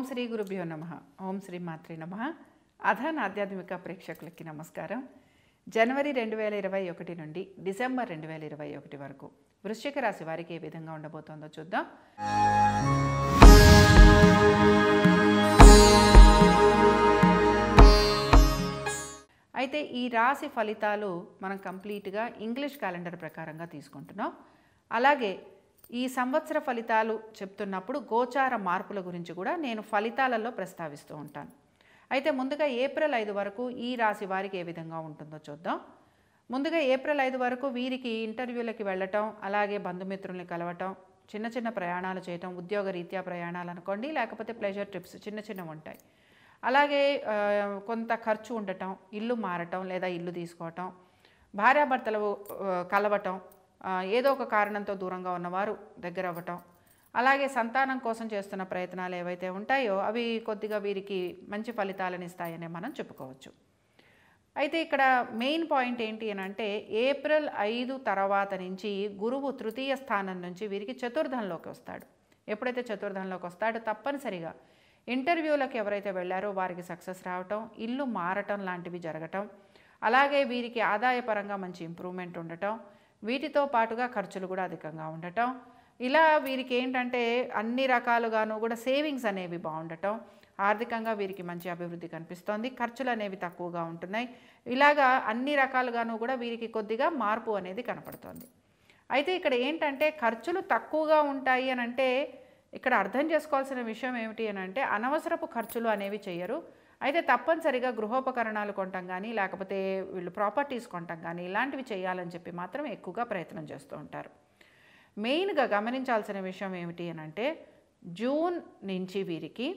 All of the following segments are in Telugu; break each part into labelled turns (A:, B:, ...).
A: ఓం శ్రీ గురుభ్యో నమ. ఓం శ్రీ మాత్రే నమ. అధన్ ఆధ్యాత్మిక ప్రేక్షకులకి నమస్కారం. జనవరి రెండు వేల ఇరవై ఒకటి నుండి డిసెంబర్ రెండు వేల ఇరవై ఒకటి వరకు వృశ్చిక రాశి వారికి ఏ విధంగా ఉండబోతోందో చూద్దాం. అయితే ఈ రాశి ఫలితాలు మనం కంప్లీట్గా ఇంగ్లీష్ క్యాలెండర్ ప్రకారంగా తీసుకుంటున్నాం. అలాగే ఈ సంవత్సర ఫలితాలు చెప్తున్నప్పుడు గోచార మార్పుల గురించి కూడా నేను ఫలితాలలో ప్రస్తావిస్తూ ఉంటాను. అయితే ముందుగా ఏప్రిల్ ఐదు వరకు ఈ రాశి వారికి ఏ విధంగా ఉంటుందో చూద్దాం. ముందుగా ఏప్రిల్ ఐదు వరకు వీరికి ఇంటర్వ్యూలకి వెళ్ళటం అలాగే బంధుమిత్రుల్ని కలవటం చిన్న చిన్న ప్రయాణాలు చేయటం ఉద్యోగ రీత్యా ప్రయాణాలు అనుకోండి లేకపోతే ప్లెజర్ ట్రిప్స్ చిన్న చిన్నవి ఉంటాయి. అలాగే కొంత ఖర్చు ఉండటం ఇల్లు మారటం లేదా ఇల్లు తీసుకోవటం భార్యాభర్తలు కలవటం ఏదో ఒక కారణంతో దూరంగా ఉన్నవారు దగ్గర అవ్వటం. అలాగే సంతానం కోసం చేస్తున్న ప్రయత్నాలు ఏవైతే ఉంటాయో అవి కొద్దిగా వీరికి మంచి ఫలితాలను ఇస్తాయని మనం చెప్పుకోవచ్చు. అయితే ఇక్కడ మెయిన్ పాయింట్ ఏంటి అని అంటే ఏప్రిల్ ఐదు తర్వాత నుంచి గురువు తృతీయ స్థానం నుంచి వీరికి చతుర్థంలోకి వస్తాడు. ఎప్పుడైతే చతుర్థంలోకి వస్తాడో తప్పనిసరిగా ఇంటర్వ్యూలకు ఎవరైతే వెళ్ళారో వారికి సక్సెస్ రావటం ఇల్లు మారటం లాంటివి జరగటం అలాగే వీరికి ఆదాయపరంగా మంచి ఇంప్రూవ్మెంట్ ఉండటం వీటితో పాటుగా ఖర్చులు కూడా అధికంగా ఉండటం. ఇలా వీరికి ఏంటంటే అన్ని రకాలుగాను కూడా సేవింగ్స్ అనేవి బాగుండటం. ఆర్థికంగా వీరికి మంచి అభివృద్ధి కనిపిస్తోంది. ఖర్చులు అనేవి తక్కువగా ఉంటున్నాయి. ఇలాగా అన్ని రకాలుగాను కూడా వీరికి కొద్దిగా మార్పు అనేది కనపడుతోంది. అయితే ఇక్కడ ఏంటంటే ఖర్చులు తక్కువగా ఉంటాయి అని అంటే ఇక్కడ అర్థం చేసుకోవాల్సిన విషయం ఏమిటి అని అంటే అనవసరపు ఖర్చులు అనేవి చేయరు. అయితే తప్పనిసరిగా గృహోపకరణాలు కొనటం కానీ లేకపోతే వీళ్ళు ప్రాపర్టీస్ కొనటం కానీ ఇలాంటివి చేయాలని చెప్పి మాత్రం ఎక్కువగా ప్రయత్నం చేస్తూ ఉంటారు. మెయిన్గా గమనించాల్సిన విషయం ఏమిటి అని అంటే జూన్ నుంచి వీరికి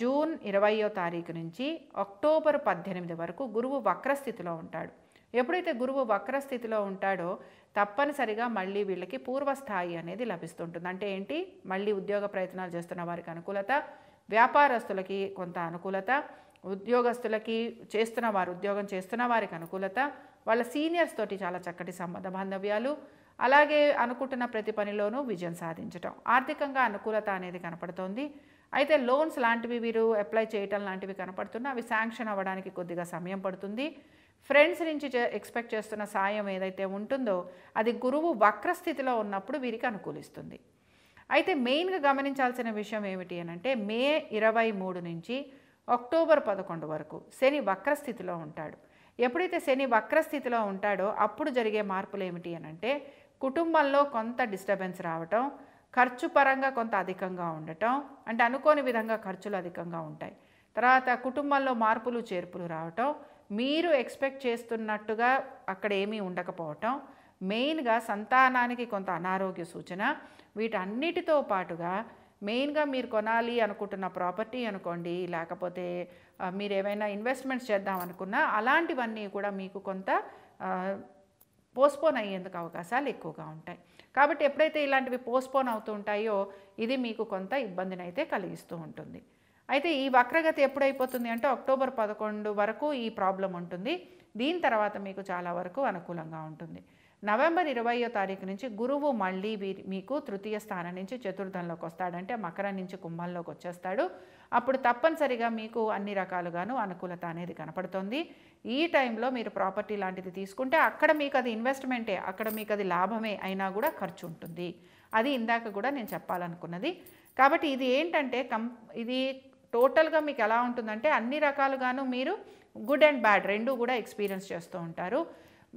A: జూన్ ఇరవయో తారీఖు నుంచి అక్టోబర్ పద్దెనిమిది వరకు గురువు వక్రస్థితిలో ఉంటాడు. ఎప్పుడైతే గురువు వక్రస్థితిలో ఉంటాడో తప్పనిసరిగా మళ్ళీ వీళ్ళకి పూర్వస్థాయి అనేది లభిస్తుంటుంది. అంటే ఏంటి? మళ్ళీ ఉద్యోగ ప్రయత్నాలు చేస్తున్న వారికి అనుకూలత వ్యాపారస్తులకి కొంత అనుకూలత ఉద్యోగస్తులకి చేస్తున్న వారు ఉద్యోగం చేస్తున్న వారికి అనుకూలత వాళ్ళ సీనియర్స్ తోటి చాలా చక్కటి సంబంధ బాంధవ్యాలు అలాగే అనుకుంటున్న ప్రతి పనిలోనూ విజయం సాధించటం. ఆర్థికంగా అనుకూలత అనేది కనపడుతోంది. అయితే లోన్స్ లాంటివి వీరు అప్లై చేయటం లాంటివి కనపడుతున్నా అవి శాంక్షన్ అవ్వడానికి కొద్దిగా సమయం పడుతుంది. ఫ్రెండ్స్ నుంచి చే- ఎక్స్పెక్ట్ చేస్తున్న సాయం ఏదైతే ఉంటుందో అది గురువు వక్రస్థితిలో ఉన్నప్పుడు వీరికి అనుకూలిస్తుంది. అయితే మెయిన్గా గమనించాల్సిన విషయం ఏమిటి అని అంటే మే ఇరవై మూడు నుంచి అక్టోబర్ పదకొండు వరకు శని వక్రస్థితిలో ఉంటాడు. ఎప్పుడైతే శని వక్రస్థితిలో ఉంటాడో అప్పుడు జరిగే మార్పులు ఏమిటి అని అంటే కుటుంబంలో కొంత డిస్టర్బెన్స్ రావటం ఖర్చు పరంగా కొంత అధికంగా ఉండటం అంటే అనుకోని విధంగా ఖర్చులు అధికంగా ఉంటాయి. తర్వాత కుటుంబంలో మార్పులు చేర్పులు రావటం మీరు ఎక్స్పెక్ట్ చేస్తున్నట్టుగా అక్కడ ఏమీ ఉండకపోవటం మెయిన్గా సంతానానికి కొంత అనారోగ్య సూచన. వీటన్నిటితో పాటుగా మెయిన్గా మీరు కొనాలి అనుకుంటున్న ప్రాపర్టీ అనుకోండి లేకపోతే మీరు ఏమైనా ఇన్వెస్ట్మెంట్స్ చేద్దాం అనుకున్నా అలాంటివన్నీ కూడా మీకు కొంత పోస్పోన్ పోస్ట్పోన్ అయ్యేందుకు అవకాశాలు ఎక్కువగా ఉంటాయి. కాబట్టి ఎప్పుడైతే ఇలాంటివి పోస్ట్పోన్ అవుతూ ఉంటాయో ఇది మీకు కొంత ఇబ్బందిని అయితే కలిగిస్తూ ఉంటుంది. అయితే ఈ వక్రగతి ఎప్పుడైపోతుంది అంటే అక్టోబర్ పదకొండు వరకు ఈ ప్రాబ్లం ఉంటుంది. దీని తర్వాత మీకు చాలా వరకు అనుకూలంగా ఉంటుంది. నవంబర్ ఇరవయో తారీఖు నుంచి గురువు మళ్ళీ మీకు తృతీయ స్థానం నుంచి చతుర్థంలోకి వస్తాడంటే మకరం నుంచి కుంభంలోకి వచ్చేస్తాడు. అప్పుడు తప్పనిసరిగా మీకు అన్ని రకాలుగాను అనుకూలత అనేది కనపడుతుంది. ఈ టైంలో మీరు ప్రాపర్టీ లాంటిది తీసుకుంటే అక్కడ మీకు అది ఇన్వెస్ట్మెంటే అక్కడ మీకు అది లాభమే అయినా కూడా ఖర్చు ఉంటుంది. అది ఇందాక కూడా నేను చెప్పాలనుకున్నది. కాబట్టి ఇది ఏంటంటే కం ఇది టోటల్గా మీకు ఎలా ఉంటుందంటే అన్ని రకాలుగాను మీరు గుడ్ అండ్ బ్యాడ్ రెండు కూడా ఎక్స్పీరియన్స్ చేస్తూ ఉంటారు.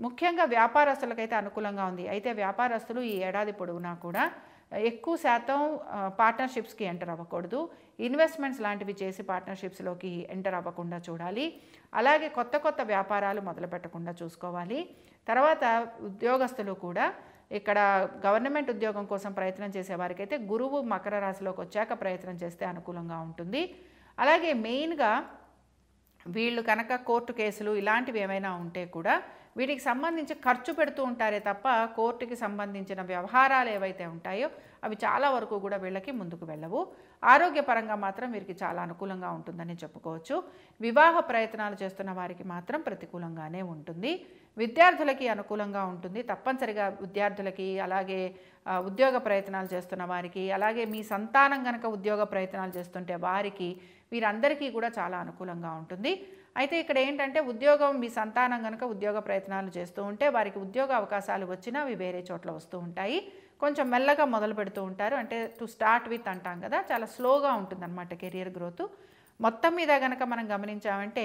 A: ముఖ్యంగా వ్యాపారస్తులకైతే అనుకూలంగా ఉంది. అయితే వ్యాపారస్తులు ఈ ఏడాది పొడవునా కూడా ఎక్కువ శాతం పార్ట్నర్షిప్స్కి ఎంటర్ అవ్వకూడదు. ఇన్వెస్ట్మెంట్స్ లాంటివి చేసి పార్ట్నర్షిప్స్లోకి ఎంటర్ అవ్వకుండా చూడాలి. అలాగే కొత్త కొత్త వ్యాపారాలు మొదలు పెట్టకుండా చూసుకోవాలి. తర్వాత ఉద్యోగస్తులు కూడా ఇక్కడ గవర్నమెంట్ ఉద్యోగం కోసం ప్రయత్నం చేసే వారికైతే గురువు మకర రాశిలోకి వచ్చాక ప్రయత్నం చేస్తే అనుకూలంగా ఉంటుంది. అలాగే మెయిన్గా వీళ్ళు కనుక కోర్టు కేసులు ఇలాంటివి ఏమైనా ఉంటే కూడా వీటికి సంబంధించి ఖర్చు పెడుతూ ఉంటారే తప్ప కోర్టుకి సంబంధించిన వ్యవహారాలు ఏవైతే ఉంటాయో అవి చాలా వరకు కూడా వీళ్ళకి ముందుకు వెళ్ళవు. ఆరోగ్యపరంగా మాత్రం వీరికి చాలా అనుకూలంగా ఉంటుందని చెప్పుకోవచ్చు. వివాహ ప్రయత్నాలు చేస్తున్న వారికి మాత్రం ప్రతికూలంగానే ఉంటుంది. విద్యార్థులకి అనుకూలంగా ఉంటుంది. తప్పనిసరిగా విద్యార్థులకి అలాగే ఉద్యోగ ప్రయత్నాలు చేస్తున్న వారికి అలాగే మీ సంతానం కనుక ఉద్యోగ ప్రయత్నాలు చేస్తుంటే వారికి వీరందరికీ కూడా చాలా అనుకూలంగా ఉంటుంది. అయితే ఇక్కడ ఏంటంటే ఉద్యోగం మీ సంతానం కనుక ఉద్యోగ ప్రయత్నాలు చేస్తూ ఉంటే వారికి ఉద్యోగ అవకాశాలు వచ్చినా అవి వేరే చోట్ల వస్తూ ఉంటాయి. కొంచెం మెల్లగా మొదలు పెడుతూ ఉంటారు. అంటే టు స్టార్ట్ విత్ అంటాం కదా చాలా స్లోగా ఉంటుందన్నమాట కెరియర్ గ్రోత్. మొత్తం మీద కనుక మనం గమనించామంటే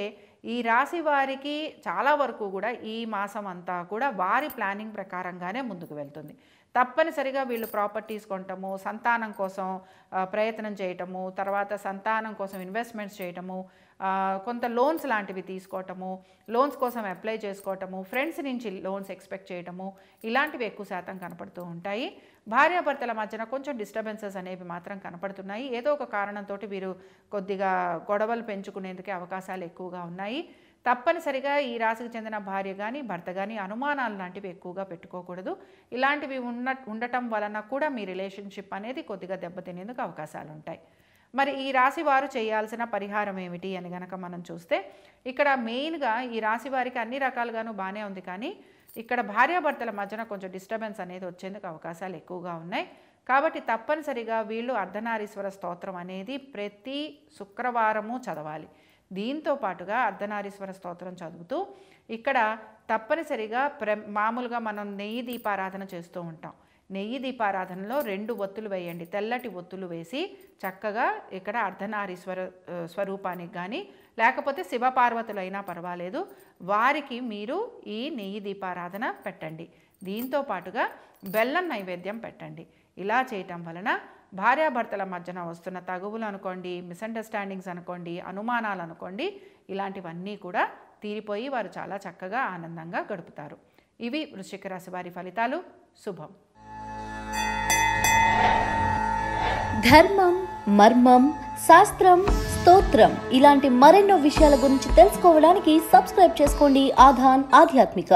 A: ఈ రాశి వారికి చాలా వరకు కూడా ఈ మాసం అంతా కూడా వారి ప్లానింగ్ ప్రకారంగానే ముందుకు వెళ్తుంది. తప్పనిసరిగా వీళ్ళు ప్రాపర్టీస్ కొనటము సంతానం కోసం ప్రయత్నం చేయటము తర్వాత సంతానం కోసం ఇన్వెస్ట్మెంట్స్ చేయటము కొంత లోన్స్ లాంటివి తీసుకోవటము లోన్స్ కోసం అప్లై చేసుకోవటము ఫ్రెండ్స్ నుంచి లోన్స్ ఎక్స్పెక్ట్ చేయటము ఇలాంటివి ఎక్కువ శాతం కనపడుతూ ఉంటాయి. భార్యాభర్తల మధ్యన కొంచెం డిస్టర్బెన్సెస్ అనేవి మాత్రం కనపడుతున్నాయి. ఏదో ఒక కారణంతో వీరు కొద్దిగా గొడవలు పెంచుకునేందుకే అవకాశాలు ఎక్కువగా ఉన్నాయి. తప్పనిసరిగా ఈ రాశికి చెందిన భార్య కానీ భర్త కానీ అనుమానాలు లాంటివి ఎక్కువగా పెట్టుకోకూడదు. ఇలాంటివి ఉన్న ఉండటం వలన కూడా మీ రిలేషన్షిప్ అనేది కొద్దిగా దెబ్బతినేందుకు అవకాశాలు ఉంటాయి మరి ఈ రాశి వారు చేయాల్సిన పరిహారం ఏమిటి అని గనక మనం చూస్తే ఇక్కడ మెయిన్గా ఈ రాశి వారికి అన్ని రకాలుగాను బాగానే ఉంది. కానీ ఇక్కడ భార్యాభర్తల మధ్యన కొంచెం డిస్టర్బెన్స్ అనేది వచ్చేందుకు అవకాశాలు ఎక్కువగా ఉన్నాయి. కాబట్టి తప్పనిసరిగా వీళ్ళు అర్ధనారీశ్వర స్తోత్రం అనేది ప్రతి శుక్రవారము చదవాలి. దీంతో పాటుగా అర్ధనారీశ్వర స్తోత్రం చదువుతూ ఇక్కడ తప్పనిసరిగా ప్ర మామూలుగా మనం నెయ్యి దీపారాధన చేస్తూ ఉంటాం. నెయ్యి దీపారాధనలో రెండు ఒత్తులు వేయండి. తెల్లటి ఒత్తులు వేసి చక్కగా ఇక్కడ అర్ధనారీశ్వర స్వర స్వరూపానికి కానీ లేకపోతే శివపార్వతులైనా పర్వాలేదు. వారికి మీరు ఈ నెయ్యి దీపారాధన పెట్టండి. దీంతో పాటుగా బెల్లం నైవేద్యం పెట్టండి. ఇలా చేయటం వలన భార్యాభర్తల మధ్యన వస్తున్న తగువులు అనుకోండి మిస్అండర్స్టాండింగ్స్ అనుకోండి అనుమానాలు అనుకోండి ఇలాంటివన్నీ కూడా తీరిపోయి వారు చాలా చక్కగా ఆనందంగా గడుపుతారు. ఇవి వృశ్చిక రాశి వారి ఫలితాలు. శుభం.
B: ధర్మం మర్మం శాస్త్రం స్తోత్రం ఇలాంటి మరెన్నో విషయాల గురించి తెలుసుకోవడానికి సబ్స్క్రైబ్ చేసుకోండి ఆధాన్ ఆధ్యాత్మిక.